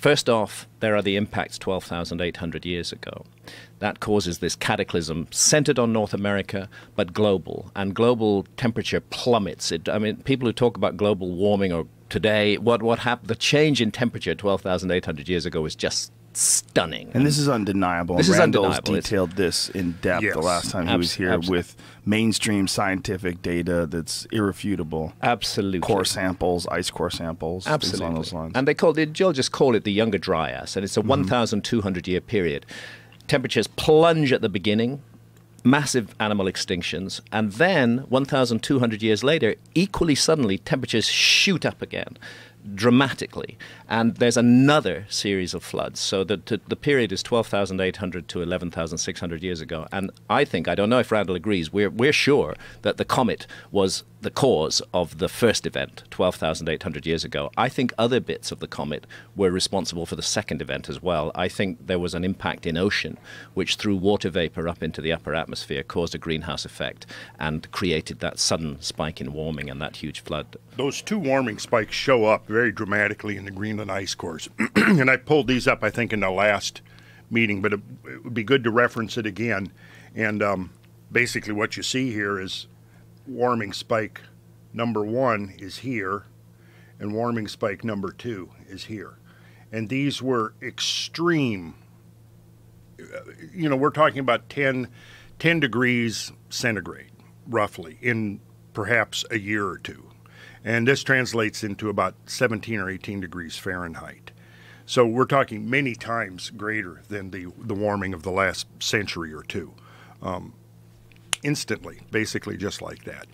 First off, there are the impacts 12,800 years ago. That causes this cataclysm centered on North America, but global. And global temperature plummets. It, I mean, people who talk about global warming or today, what, what happened, the change in temperature 12,800 years ago is just stunning. And this is undeniable. This is undeniable. Detailed this in depth Yes. the last time he was here abs- with mainstream scientific data that's irrefutable. Absolutely. Core samples, ice core samples, Absolutely. along those lines. And they call it, Jill just call it the Younger Dryas, and it's a mm-hmm. 1,200 year period. Temperatures plunge at the beginning, massive animal extinctions, and then 1,200 years later, equally suddenly, temperatures shoot up again dramatically. And there's another series of floods. So the, the, the period is 12,800 to 11,600 years ago. And I think, I don't know if Randall agrees, we're, we're sure that the comet was the cause of the first event 12,800 years ago. I think other bits of the comet were responsible for the second event as well. I think there was an impact in ocean which threw water vapor up into the upper atmosphere, caused a greenhouse effect, and created that sudden spike in warming and that huge flood. Those two warming spikes show up very dramatically in the Greenland ice cores. and I pulled these up, I think, in the last meeting, but it, it would be good to reference it again. And um, basically, what you see here is warming spike number one is here, and warming spike number two is here. And these were extreme. You know, we're talking about 10, 10 degrees centigrade, roughly, in perhaps a year or two. And this translates into about 17 or 18 degrees Fahrenheit. So we're talking many times greater than the, the warming of the last century or two um, instantly, basically just like that.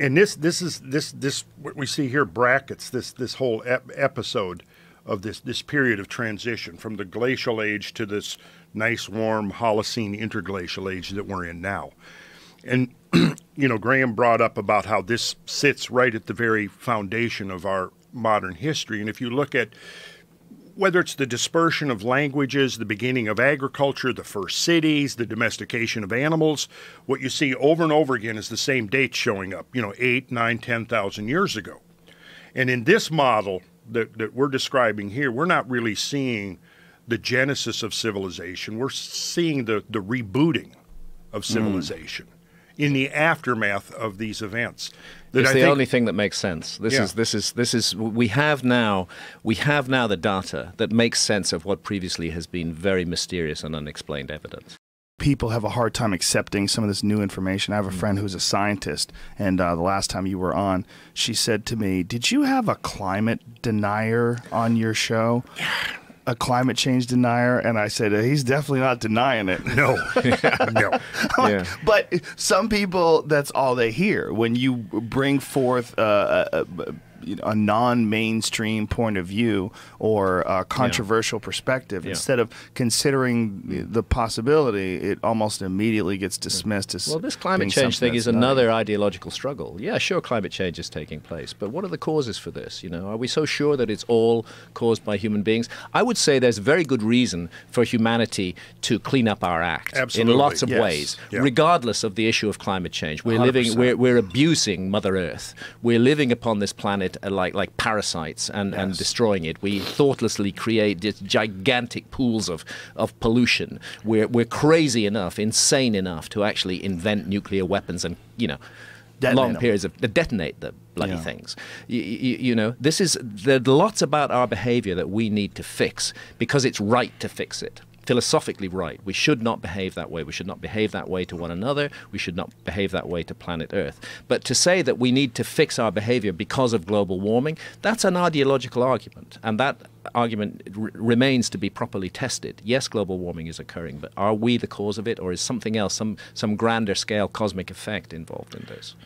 And this this is this this what we see here brackets this this whole ep- episode of this this period of transition from the glacial age to this nice warm Holocene interglacial age that we're in now. And you know, Graham brought up about how this sits right at the very foundation of our modern history. And if you look at whether it's the dispersion of languages, the beginning of agriculture, the first cities, the domestication of animals, what you see over and over again is the same dates showing up, you know, eight, nine, ten thousand years ago. And in this model that, that we're describing here, we're not really seeing the genesis of civilization. We're seeing the, the rebooting of hmm. civilization in the aftermath of these events. That It's I the think- only thing that makes sense. This Yeah. is this is this is we have now we have now the data that makes sense of what previously has been very mysterious and unexplained evidence. people have a hard time accepting some of this new information. I have a friend who's a scientist, and uh, the last time you were on, she said to me, "Did you have a climate denier on your show?" A climate change denier, and I said he's definitely not denying it. No, no. Yeah. But some people, that's all they hear when you bring forth uh, a, a, you know, a non-mainstream point of view or a controversial perspective. Yeah. Instead of considering the possibility, it almost immediately gets dismissed as Well, this climate change thing is that's another ideological struggle. Yeah, sure, climate change is taking place, but what are the causes for this? You know, are we so sure that it's all caused by human beings? I would say there's very good reason for humanity to clean up our act Absolutely. in lots of Yes. ways, Yeah. regardless of the issue of climate change. We're living, we're, we're abusing Mother Earth. We're living upon this planet uh, like like parasites and, and destroying it. We thoughtlessly create these gigantic pools of, of pollution. We're, we're crazy enough, insane enough to actually invent nuclear weapons and, you know, Detonate long them. periods of to detonate the bloody Yeah. things. You, you, you know, this is there's lots about our behavior that we need to fix because it's right to fix it. Philosophically right. We should not behave that way. We should not behave that way to one another. We should not behave that way to planet Earth. But to say that we need to fix our behavior because of global warming, that's an ideological argument. And that argument remains to be properly tested. Yes, global warming is occurring, but are we the cause of it or is something else, some, some grander scale cosmic effect involved in this?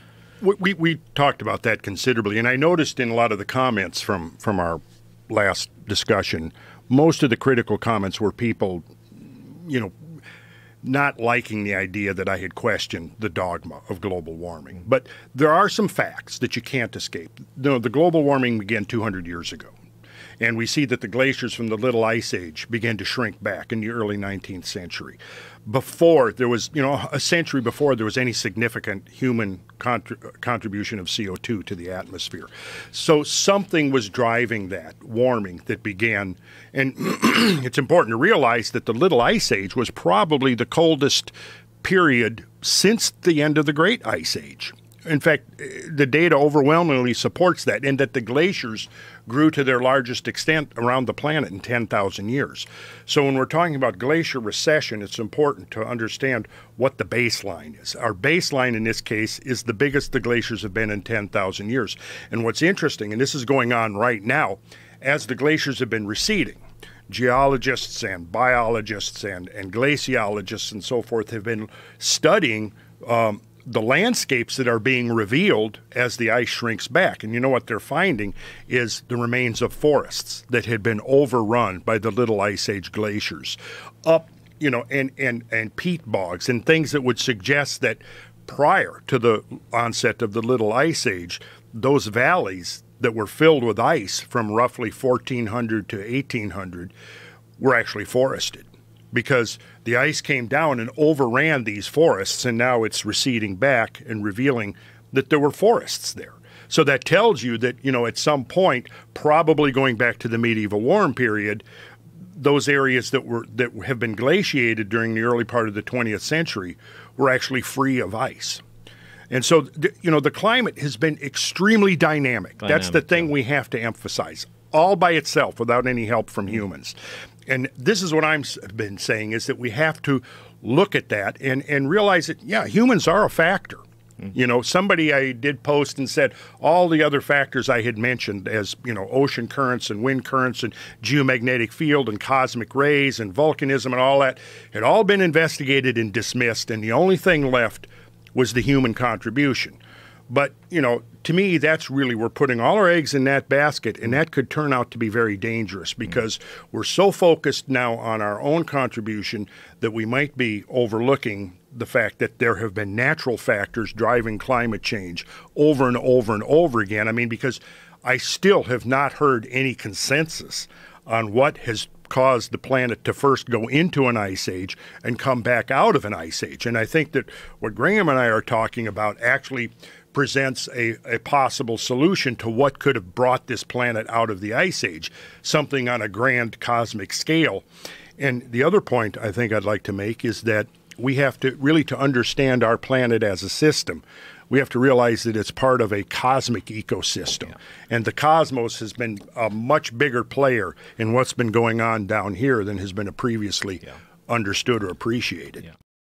we, we, we talked about that considerably, and I noticed in a lot of the comments from from our last discussion, most of the critical comments were people, you know, not liking the idea that I had questioned the dogma of global warming. But there are some facts that you can't escape. You know, the global warming began 200 years ago. And we see that the glaciers from the Little Ice Age began to shrink back in the early 19th century. Before there was, you know, a century before there was any significant human contri- contribution of CO2 to the atmosphere. So something was driving that warming that began. And it's important to realize that the Little Ice Age was probably the coldest period since the end of the Great Ice Age in fact, the data overwhelmingly supports that, and that the glaciers grew to their largest extent around the planet in 10,000 years. So, when we're talking about glacier recession, it's important to understand what the baseline is. Our baseline in this case is the biggest the glaciers have been in 10,000 years. And what's interesting, and this is going on right now, as the glaciers have been receding, geologists and biologists and, and glaciologists and so forth have been studying. Um, the landscapes that are being revealed as the ice shrinks back. And you know what they're finding is the remains of forests that had been overrun by the little ice age glaciers. Up, you know, and, and, and peat bogs and things that would suggest that prior to the onset of the little ice age, those valleys that were filled with ice from roughly 1400 to 1800 were actually forested because the ice came down and overran these forests, and now it's receding back and revealing that there were forests there. So that tells you that, you know, at some point, probably going back to the medieval warm period, those areas that were that have been glaciated during the early part of the 20th century were actually free of ice. And so, you know, the climate has been extremely dynamic. dynamic That's the thing yeah. we have to emphasize, all by itself without any help from mm. humans and this is what I've been saying is that we have to look at that and, and realize that, yeah, humans are a factor. Mm-hmm. You know, somebody I did post and said all the other factors I had mentioned, as you know, ocean currents and wind currents and geomagnetic field and cosmic rays and volcanism and all that, had all been investigated and dismissed, and the only thing left was the human contribution. But, you know, to me, that's really, we're putting all our eggs in that basket, and that could turn out to be very dangerous because we're so focused now on our own contribution that we might be overlooking the fact that there have been natural factors driving climate change over and over and over again. I mean, because I still have not heard any consensus on what has caused the planet to first go into an ice age and come back out of an ice age. And I think that what Graham and I are talking about actually presents a, a possible solution to what could have brought this planet out of the ice age, something on a grand cosmic scale. And the other point I think I'd like to make is that we have to really to understand our planet as a system we have to realize that it's part of a cosmic ecosystem. Yeah. And the cosmos has been a much bigger player in what's been going on down here than has been previously yeah. understood or appreciated. Yeah.